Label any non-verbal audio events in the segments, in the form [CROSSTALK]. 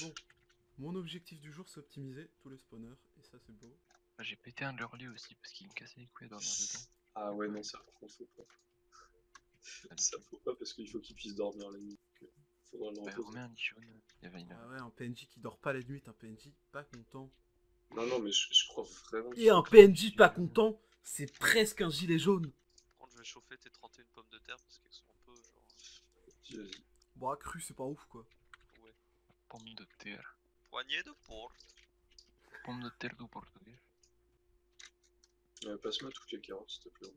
Bon, mon objectif du jour c'est optimiser tous les spawners, et ça c'est beau. J'ai pété un de leurs lits aussi parce qu'il me cassait les couilles à dormir dedans. Ah ouais, non, ça par faut pas. Ça faut pas parce qu'il faut qu'il puisse dormir la nuit. Faudra Bah, remets un lit jaune. Il y avait une... Ah ouais, un PNJ qui dort pas la nuit, est un PNJ pas content. Non, non, mais je, je crois vraiment. Et un PNJ pas content, c'est presque un gilet jaune. Par contre, je vais chauffer tes 31 pommes de terre parce qu'elles sont un peu genre. Bon, à cru, c'est pas ouf quoi. Pomme de terre. Poignée de porte. Pomme de terre du portugais. Euh, Passe-moi toutes les carottes, s'il te plaît.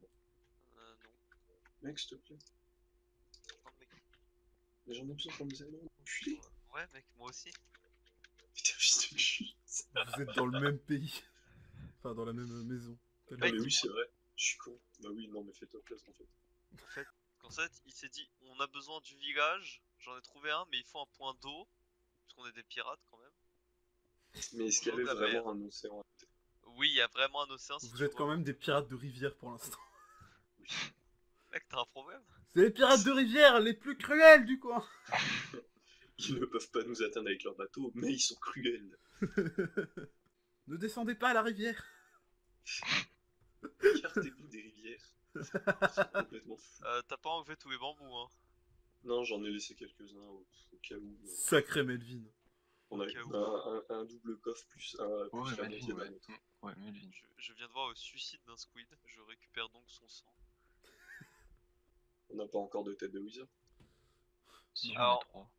Euh, non. Mec, s'il te plaît. Non, mec. Mais j'en ai besoin pour mes. Enculé. Ouais, mec, moi aussi. Putain, fils de chute. Vous êtes dans le même pays. Enfin, dans la même maison. Ah, mais oui, c'est vrai. Je suis con. Bah oui, non, mais fais-toi place en fait. En fait, en fait, il s'est dit on a besoin du village. J'en ai trouvé un, mais il faut un point d'eau. Parce qu'on est des pirates quand même. Mais est-ce qu'il y avait vraiment un océan Oui, il y a vraiment un océan. si Vous êtes vois. quand même des pirates de rivière pour l'instant. [LAUGHS] [LAUGHS] Mec, t'as un problème? C'est les pirates de rivière les plus cruels du coin. [LAUGHS] Ils ne peuvent pas nous atteindre avec leur bateau, mais ils sont cruels. ne descendez pas à la rivière. Écartez-vous des rivières. C'est complètement fou. euh, T'as pas enlevé tous les bambous, hein Non, j'en ai laissé quelques-uns au, au cas où. euh, Sacré Melvin. On a un, un- un double coffre plus un plus Ouais, la Melvin, ouais. Mm, Ouais, Melvin. je, je viens de voir le suicide d'un squid. Je récupère donc son sang. On n'a pas encore de tête de wizard. Si Alors- trois.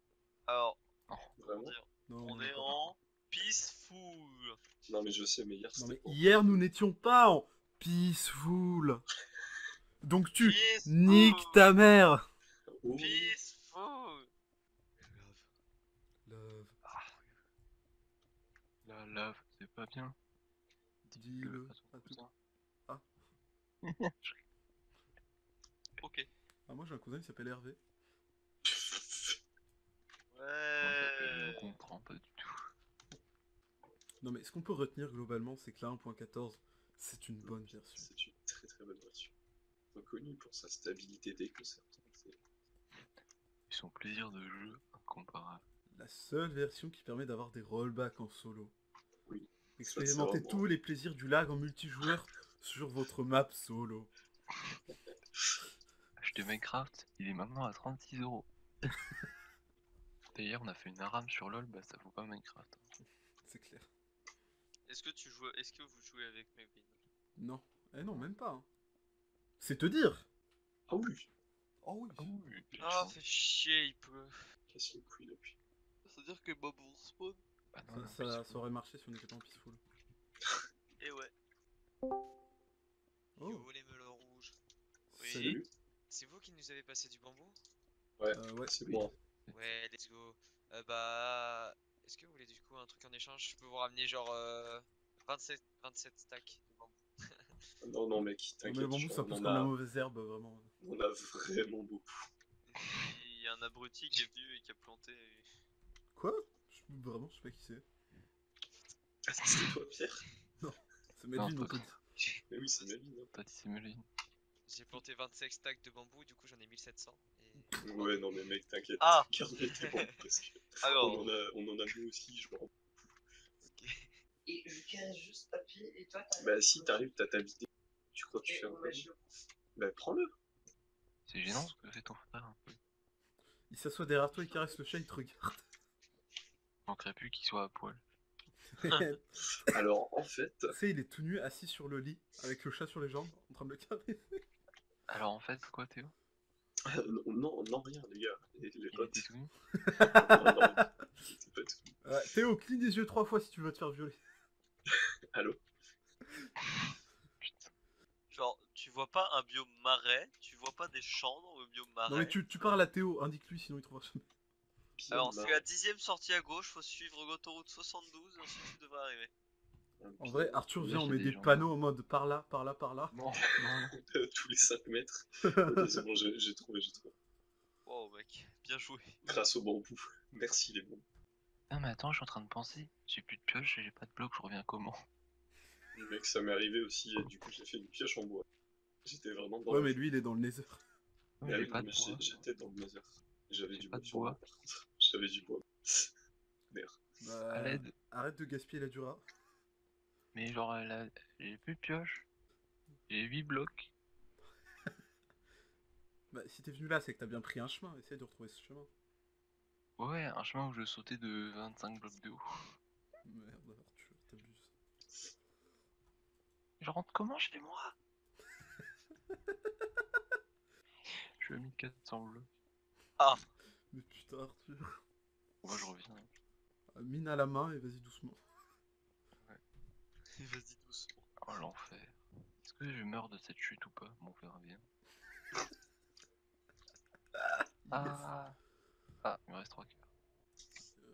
Alors, Vraiment? comment dire Non, on est pas. en peaceful. Non, mais je sais, mais hier c'était hier nous n'étions pas en peaceful. Donc tu Peaceful. niques ta mère. Oh, Peaceful. Love, La lave, c'est pas bien. dis-le à tout. cousin. [LAUGHS] Ok. Ah, moi j'ai un cousin qui s'appelle Hervé. Ouais. ne comprends pas du tout. Non mais ce qu'on peut retenir globalement c'est que la 1.14 c'est une bonne version. C'est une très très bonne version. Reconnue pour sa stabilité déconcertante. C'est- Et son plaisir de jeu incomparable. La seule version qui permet d'avoir des rollbacks en solo. Oui. Expérimentez tous les plaisirs du lag en multijoueur sur votre map solo. Acheter Minecraft, il est maintenant à 36 euros. [LAUGHS] D'ailleurs, on a fait une arame sur LoL, bah ça vaut pas Minecraft. C'est clair. Est-ce que tu joues Est-ce que vous jouez avec Melvin Non. Eh non, même pas. hein. C'est te dire. Ah oui Oh oui. Ah oui, Ah, fait chier, il pleut. Casse les couilles depuis. C'est-à-dire que Bob on spawn non, Ça, aurait marché si on était pas en peaceful. [LAUGHS] Et ouais. Oh. Yo les melons rouges. Oui. Salut. C'est vous qui nous avez passé du bambou? Ouais, Euh, ouais, c'est moi. Ouais, let's go. Euh, bah, est-ce que vous voulez du coup un truc en échange? Je peux vous ramener genre euh, 27, 27 stacks. Non, non, mec, mais t'inquiète. le bambou ça on, pousse en comme la a, mauvaise herbe vraiment. on a vraiment beaucoup. Il y a un abruti qui est venu et qui a planté. Quoi? Je- Vraiment, je sais pas qui c'est. Ah, c'est toi, Pierre? C'est Melvin, Non, pas dire. Mais oui, c'est Melvin. hein. T'as dit c'est Melvin. J'ai planté 25 stacks de bambou, du coup j'en ai 1700. Et... Ouais, non, mais mec, t'inquiète. Ah Garde tes bambous parce que Alors, on en a, on en a nous aussi, je m'en rends. Juste à pied et toi t'as. Bah, si t'arrives, t'as ta vidéo. Tu crois que tu fais un peu Bah, prends-le. C'est gênant ce que fait ton frère un peu. Il s'assoit derrière toi, il caresse le chat, il te regarde. Manquerait plus qu'il soit à poil. tu [LAUGHS] Alors, en fait, sais, il est tout nu, assis sur le lit, avec le chat sur les jambes, en train de le caresser. Alors en fait, quoi Théo? Non, non, non, rien, les gars. Les, les Il potes. était tout nu? Non, non, c'est pas tout. Ouais, Théo, cligne des yeux trois fois si tu veux te faire violer. Allô Putain. genre, tu vois pas un biome marais, tu vois pas des champs dans le biome marais. Non mais tu, tu parles à Théo, indique-lui sinon il trouvera jamais. [LAUGHS] Alors, c'est la dixième sortie à gauche, faut suivre l'autoroute 72 et ensuite tu devrais arriver. marre. En vrai, Arthur Là, vient, on met des gens. panneaux en mode par là, par là, par là. Non, non, non. [LAUGHS] Tous les 5 mètres. [LAUGHS] Ok, c'est bon, j'ai j'ai trouvé, j'ai trouvé. Wow, mec, bien joué. Grâce au bambou. Merci les bons. Non mais attends, je suis en train de penser. J'ai plus de pioche, j'ai pas de bloc, je reviens comment? Mec, ça m'est arrivé aussi, et du coup, j'ai fait une pioche en bois. J'étais vraiment dans Ouais, mais lui il est dans le nether. Ah J'ai oui, pas mais de j'ai- bois. J'étais dans le nether. J'avais du pas bois de sur bois. moi, par contre. J'avais du bois. [LAUGHS] Merde. Bah, À l'aide. arrête de gaspiller la dura. Mais genre, a... j'ai plus de pioche. J'ai 8 blocs. [LAUGHS] Bah, si t'es venu là, c'est que t'as bien pris un chemin. Essaye de retrouver ce chemin. Ouais, un chemin où je sautais de 25 blocs de haut Arthur, t'abuses. Je rentre comment? Chez moi [LAUGHS] Je suis à 1400 blocs. Mais putain, Arthur. Moi je reviens. Ah, Mine à la main et vas-y doucement. [LAUGHS] Vas-y doucement. Oh l'enfer. Est-ce que je meurs de cette chute ou pas Bon, on verra bien. Ah Ah, il me reste 3 cœurs.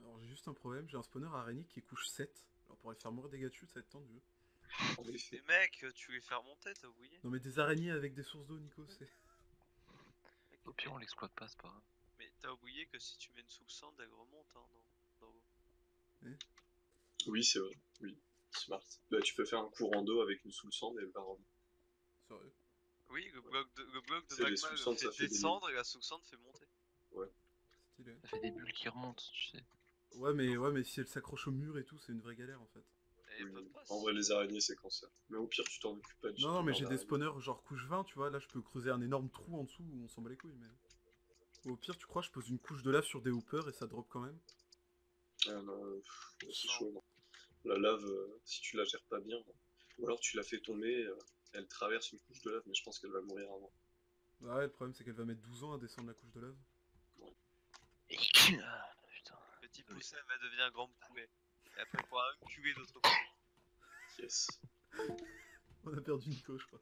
Alors j'ai juste un problème, j'ai un spawner araignée qui couche 7. Alors pour les faire mourir des gars de chute, ça va être tendu. Effet. Mais mec, tu veux les faire monter, t'as oublié Non mais des araignées avec des sources d'eau, Nico, c'est... Au pire, on l'exploite pas, c'est pas grave. Mais t'as oublié que si tu mets une sous le sang, elle remonte hein, dans, dans l'eau. Oui, c'est vrai. Oui. Smart. Bah, tu peux faire un courant d'eau avec une soul sand et elle va remonter. Sérieux? Oui, le bloc de, le bloc de C'est les magma le fait fait des descendre et la sous-sande fait monter. Stylé. Ça fait des bulles qui remontent, tu sais. Ouais mais, ouais mais si elle s'accroche au mur et tout, c'est une vraie galère en fait. Pas, En vrai, les araignées, c'est cancer. Mais au pire, tu t'en occupes pas du Non, non, mais j'ai des spawners genre couche 20, tu vois, là je peux creuser un énorme trou en dessous où on s'en bat les couilles, mais... Au pire, tu crois, je pose une couche de lave sur des hoopers et ça drop quand même? Ah non, pff, c'est chaud. non. La lave, euh, si tu la gères pas bien, ou alors tu la fais tomber, euh, elle traverse une couche de lave, mais je pense qu'elle va mourir avant. Bah ouais, le problème c'est qu'elle va mettre 12 ans à descendre la couche de lave. Ah, putain. Petit poussin va devenir grand poulet. Et après, il pourra enculer d'autres. Yes. [LAUGHS] On a perdu Nico, je crois.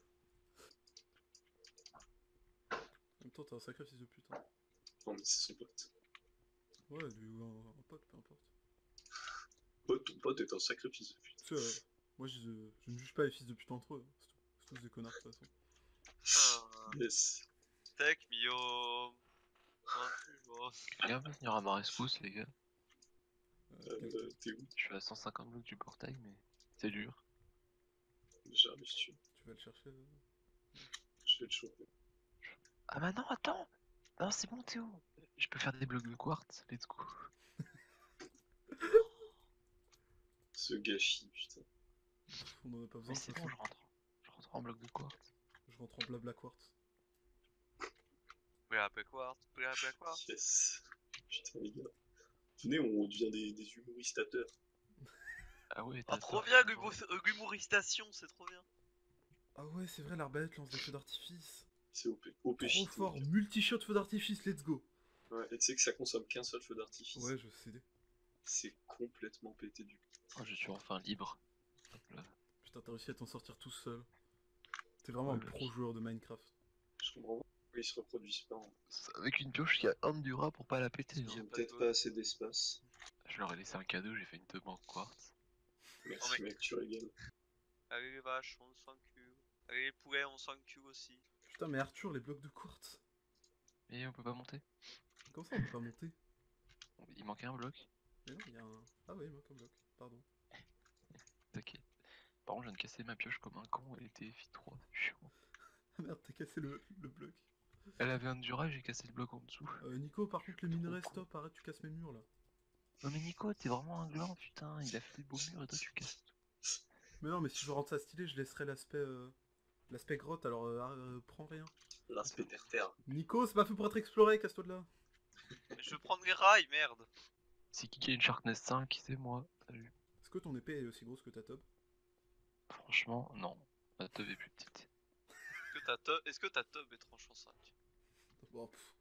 En même temps, t'es un sacré fils de pute. Hein. Non, mais c'est son pote. Ouais, lui ou un, un pote, peu importe. Pote, ton pote est un sacrifice de pute. Tu sais, euh, moi je, je ne juge pas les fils de pute entre eux, hein. c'est tout- c'est tous des connards de toute façon. Ah, Yes. Tech, Mio. Venir à ma rescousse, les gars. Euh, Euh, T'es où? Je suis à 150 blocs du portail, mais c'est dur. J'arrive dessus. tu vas le chercher euh Je vais le choper. Ah bah non, attends Non, c'est bon, Théo Je peux faire des blocs de quartz, let's go. [LAUGHS] Ce gâchis, putain. On en a pas besoin. Mais c'est bon, je rentre. Je rentre en bloc de quartz. Je rentre en blabla quartz. Bla bla quartz, bla bla quartz. Yes. Putain, les gars. Venez, on devient des, des humoristateurs. Ah ouais, t'as trop bien, l'humo- euh, l'humoristation, c'est trop bien. Ah ouais, c'est vrai, l'arbalète lance des feux d'artifice. C'est OP. OP Trop shit, fort, multi-shot feu d'artifice, let's go Ouais, et tu sais que ça consomme qu'un seul feu d'artifice. Ouais, je sais. C'est complètement pété du cul. Oh, je suis enfin libre. Putain, t'as réussi à t'en sortir tout seul. T'es vraiment Ouais, un pro joueur de Minecraft. Je comprends ils se reproduisent pas. hein. Avec une pioche qui a un dura pour pas la péter. Ils hein. ont pas peut-être pas assez d'espace. Je leur ai laissé un cadeau, j'ai fait une en quartz. Merci Oh, mec, tu régales. Allez les vaches, on s'en cul. Allez les poulets, on s'en cul aussi. Putain, mais Arthur, les blocs de quartz. Et on peut pas monter Comment ça, on peut pas monter? Il manquait un bloc Mais non, il y a un. Ah ouais, il manque un bloc, pardon. [LAUGHS] T'inquiète. Par contre, je viens de casser ma pioche comme un con, elle était F3. Chiant. Ah merde, t'as cassé le, le bloc. Elle avait un dura, j'ai cassé le bloc en dessous. Euh, Nico, par contre, minerais, con. stop, arrête, tu casses mes murs là. Non mais Nico, t'es vraiment un gland, putain. Il a fait le beau mur et toi tu casses tout. Mais non, mais si je veux rendre ça stylé, je laisserai l'aspect. euh, L'aspect grotte, alors euh, prends rien. L'aspect terre-terre. Nico, c'est pas fait pour être exploré, casse-toi de là. Je veux prendre les rails, merde. Si qui a une Sharkness 5, c'est moi. Salut. Est-ce que ton épée est aussi grosse que ta top Franchement, non. Ma tub est plus petite. Est-ce que ta tub- Est-ce que ta tub est tranchant 5 Bon, pff.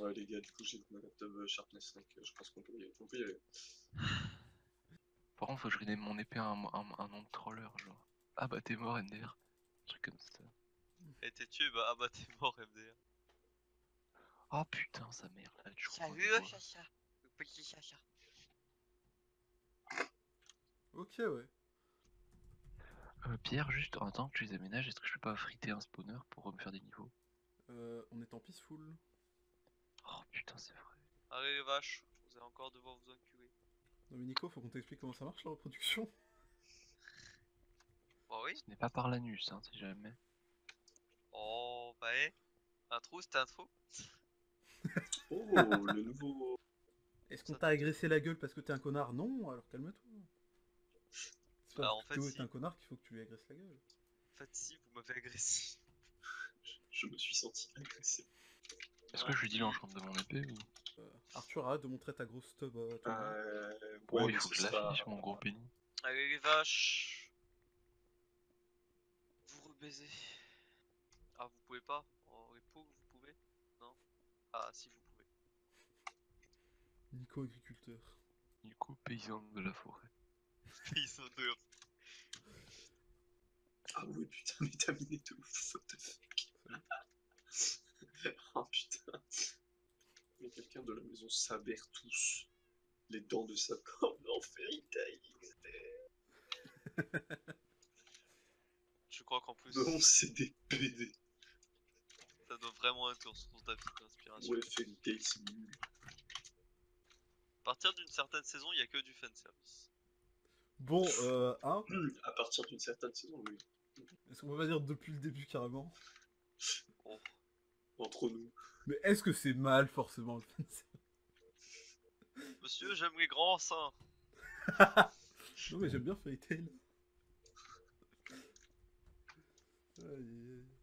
Ouais, les gars, du coup, j'ai ma laptop euh, Sharpness 5. euh, Je pense qu'on peut y aller. On peut y aller. Par contre, faut que je rename mon épée à un, un, un nom de troller, genre. Ah bah t'es mort, NDR. Un truc comme ça. Et t'es tué, bah ah bah t'es mort MDR. Ah putain, sa mère, là, tu Salut chacha. Le petit chacha. Ok, ouais. Euh, Pierre, juste en attendant que tu les aménages, est-ce que je peux pas friter un spawner pour me faire des niveaux? Euh, on est en peaceful. Oh putain, c'est vrai. Allez les vaches, vous allez encore devoir vous enculer. Non mais Nico, faut qu'on t'explique comment ça marche la reproduction. Bah oui. Ce n'est pas par l'anus, hein, si jamais. Oh bah eh. Un trou, c'est un trou. Oh, le nouveau. Est-ce qu'on t'a agressé la gueule parce que t'es un connard? Non, alors calme-toi. Bah, en fait, Théo si. est un connard qu'il faut que tu lui agresses la gueule. En fait, si, vous m'avez agressé. Je me suis senti agressé. Est-ce que je lui dis l'enchantement de mon épée ou? Euh, Arthur, arrête de montrer ta grosse stub à toi. Euh, Oh, ouais, il faut que je sera- l'affiche, mon gros pénis. Allez, les vaches. Vous rebaisez. Ah, vous pouvez pas? En repos, vous pouvez? Non? Ah, si, vous pouvez. Nico agriculteur. Nico, paysan de la forêt. [LAUGHS] Ils sont dehors. Ah ouais, putain, mais t'as miné de ouf, what the fuck. [LAUGHS] oh putain. Mais quelqu'un de la maison s'aberre tous. Les dents de sa corne en Fairy. [LAUGHS] Je crois qu'en plus, Non, c'est des PD. ça doit vraiment être tapis d'inspiration. Ouais, Fairy c'est nul. À partir d'une certaine saison, il y a que du fanservice. Bon, euh, hein [CLEARS THROAT] À partir d'une certaine saison, oui. Est-ce qu'on va pas dire depuis le début carrément? Oh. Entre nous. Mais est-ce que c'est mal forcément? [LAUGHS] Monsieur, j'aime les grands seins. Non mais j'aime bien Fairy Tail. Aïe, aïe, aïe.